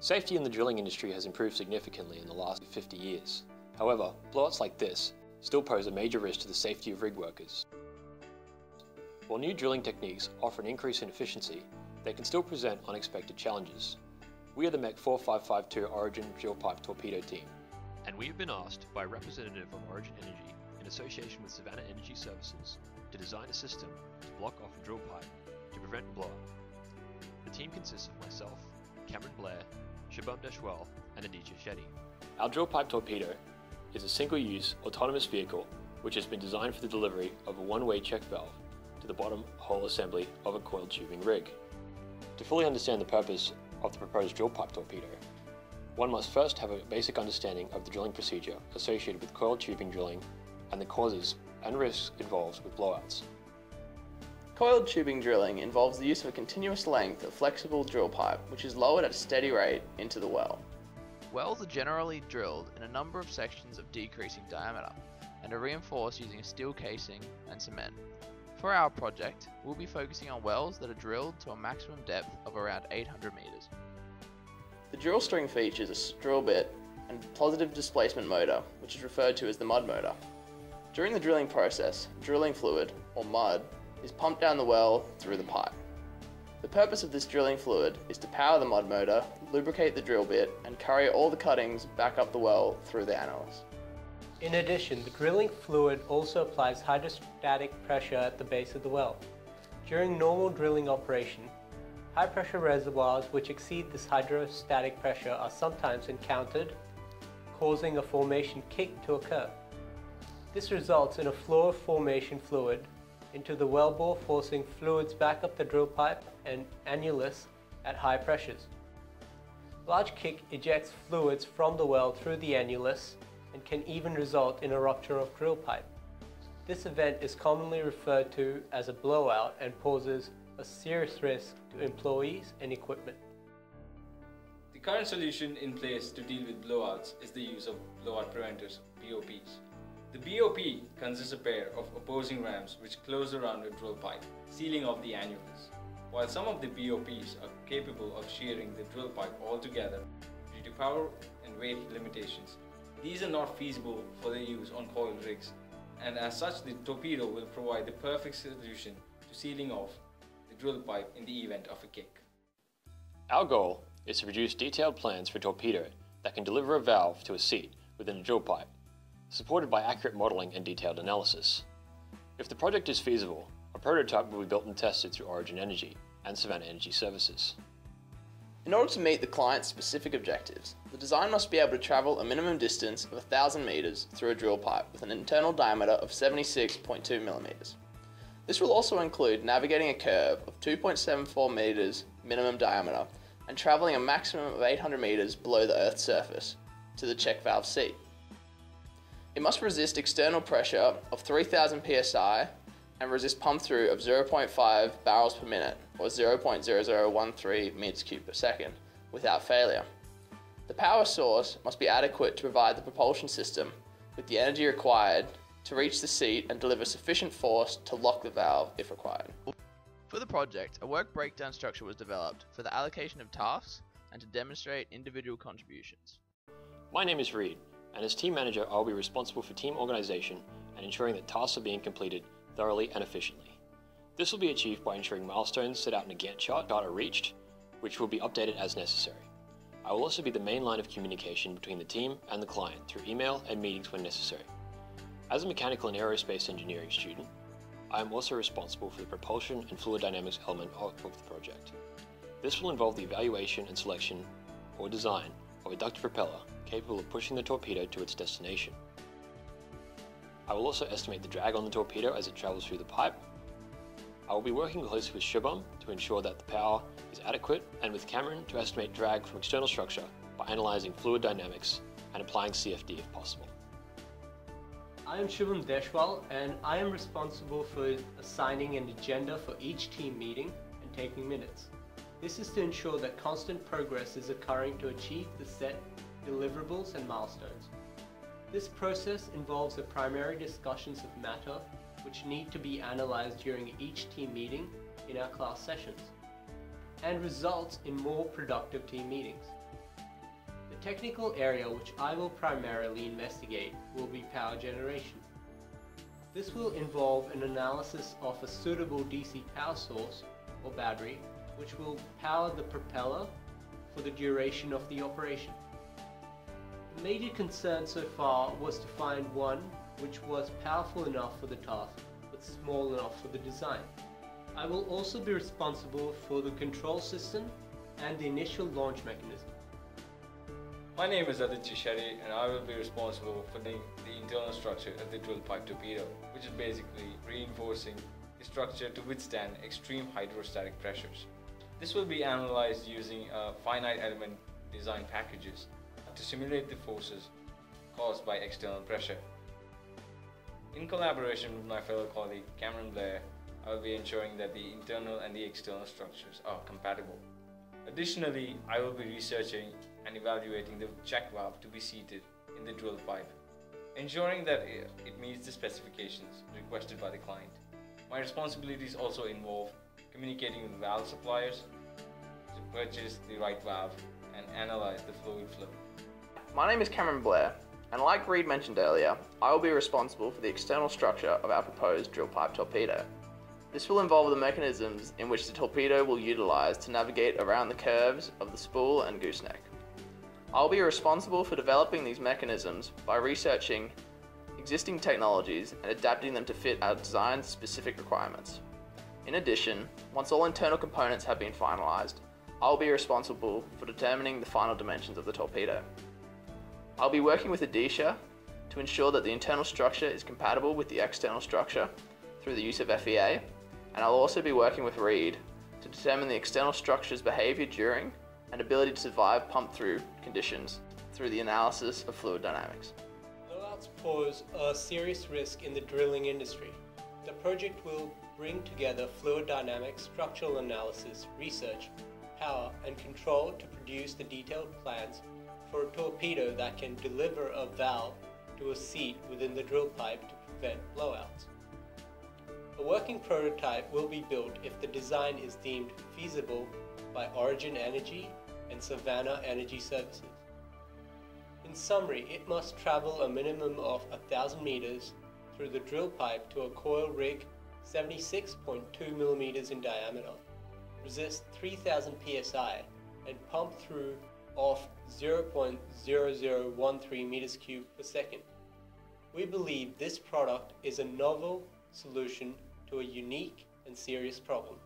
Safety in the drilling industry has improved significantly in the last 50 years. However, blowouts like this still pose a major risk to the safety of rig workers. While new drilling techniques offer an increase in efficiency, they can still present unexpected challenges. We are the MEC 4552 Origin Drill Pipe Torpedo team, and we have been asked by a representative of Origin Energy in association with Savannah Energy Services to design a system to block off a drill pipe to prevent blowout. The team consists of myself, Cameron Blair, Shubham Deshwal, and Aditya Shetty. Our drill pipe torpedo is a single-use autonomous vehicle which has been designed for the delivery of a one-way check valve to the bottom hole assembly of a coiled tubing rig. To fully understand the purpose of the proposed drill pipe torpedo, one must first have a basic understanding of the drilling procedure associated with coiled tubing drilling and the causes and risks involved with blowouts. Coiled tubing drilling involves the use of a continuous length of flexible drill pipe which is lowered at a steady rate into the well. Wells are generally drilled in a number of sections of decreasing diameter and are reinforced using a steel casing and cement. For our project, we'll be focusing on wells that are drilled to a maximum depth of around 800 meters. The drill string features a drill bit and positive displacement motor, which is referred to as the mud motor. During the drilling process, drilling fluid, or mud, is pumped down the well through the pipe. The purpose of this drilling fluid is to power the mud motor, lubricate the drill bit, and carry all the cuttings back up the well through the annulus. In addition, the drilling fluid also applies hydrostatic pressure at the base of the well. During normal drilling operation, high pressure reservoirs which exceed this hydrostatic pressure are sometimes encountered, causing a formation kick to occur. This results in a flow of formation fluid into the wellbore forcing fluids back up the drill pipe and annulus at high pressures. Large kick ejects fluids from the well through the annulus and can even result in a rupture of drill pipe. This event is commonly referred to as a blowout and poses a serious risk to employees and equipment. The current solution in place to deal with blowouts is the use of blowout preventers, BOPs. The BOP consists a pair of opposing rams which close around a drill pipe, sealing off the annulus. While some of the BOPs are capable of shearing the drill pipe altogether due to power and weight limitations, these are not feasible for their use on coiled rigs, and as such the torpedo will provide the perfect solution to sealing off the drill pipe in the event of a kick. Our goal is to produce detailed plans for torpedo that can deliver a valve to a seat within a drill pipe supported by accurate modelling and detailed analysis. If the project is feasible, a prototype will be built and tested through Origin Energy and Savannah Energy Services. In order to meet the client's specific objectives, the design must be able to travel a minimum distance of 1,000 metres through a drill pipe with an internal diameter of 76.2 millimetres. This will also include navigating a curve of 2.74 metres minimum diameter and travelling a maximum of 800 metres below the Earth's surface to the check valve seat. It must resist external pressure of 3000 psi and resist pump through of 0.5 barrels per minute or 0.0013 meters cubed per second without failure. The power source must be adequate to provide the propulsion system with the energy required to reach the seat and deliver sufficient force to lock the valve if required. For the project, a work breakdown structure was developed for the allocation of tasks and to demonstrate individual contributions. My name is Reed, and as team manager, I will be responsible for team organization and ensuring that tasks are being completed thoroughly and efficiently. This will be achieved by ensuring milestones set out in a Gantt chart are reached, which will be updated as necessary. I will also be the main line of communication between the team and the client through email and meetings when necessary. As a mechanical and aerospace engineering student, I am also responsible for the propulsion and fluid dynamics element of the project. This will involve the evaluation and selection or design of a ducted propeller capable of pushing the torpedo to its destination. I will also estimate the drag on the torpedo as it travels through the pipe. I will be working closely with Shubham to ensure that the power is adequate and with Cameron to estimate drag from external structure by analysing fluid dynamics and applying CFD if possible. I am Shubham Deshwal and I am responsible for assigning an agenda for each team meeting and taking minutes. This is to ensure that constant progress is occurring to achieve the set deliverables and milestones. This process involves the primary discussions of matter which need to be analyzed during each team meeting in our class sessions and results in more productive team meetings. The technical area which I will primarily investigate will be power generation. This will involve an analysis of a suitable DC power source or battery which will power the propeller for the duration of the operation. The major concern so far was to find one which was powerful enough for the task but small enough for the design. I will also be responsible for the control system and the initial launch mechanism. My name is Aditya Shetty and I will be responsible for the, the internal structure of the drill pipe torpedo, which is basically reinforcing the structure to withstand extreme hydrostatic pressures. This will be analyzed using uh, finite element design packages to simulate the forces caused by external pressure. In collaboration with my fellow colleague Cameron Blair, I will be ensuring that the internal and the external structures are compatible. Additionally, I will be researching and evaluating the check valve to be seated in the drill pipe, ensuring that it meets the specifications requested by the client. My responsibilities also involve communicating with valve suppliers to purchase the right valve and analyze the fluid flow. My name is Cameron Blair, and like Reed mentioned earlier, I will be responsible for the external structure of our proposed drill pipe torpedo. This will involve the mechanisms in which the torpedo will utilize to navigate around the curves of the spool and gooseneck. I'll be responsible for developing these mechanisms by researching existing technologies and adapting them to fit our design's specific requirements. In addition, once all internal components have been finalized, I'll be responsible for determining the final dimensions of the torpedo. I'll be working with Aditya to ensure that the internal structure is compatible with the external structure through the use of FEA, and I'll also be working with Reed to determine the external structure's behavior during and ability to survive pump through conditions through the analysis of fluid dynamics. Blowouts pose a serious risk in the drilling industry. The project will bring together fluid dynamics, structural analysis, research, power, and control to produce the detailed plans for a torpedo that can deliver a valve to a seat within the drill pipe to prevent blowouts. A working prototype will be built if the design is deemed feasible by Origin Energy and Savannah Energy Services. In summary, it must travel a minimum of 1000 meters through the drill pipe to a coil rig 76.2 millimeters in diameter, resist 3000 psi, and pump through of 0.0013 meters cubed per second. We believe this product is a novel solution to a unique and serious problem.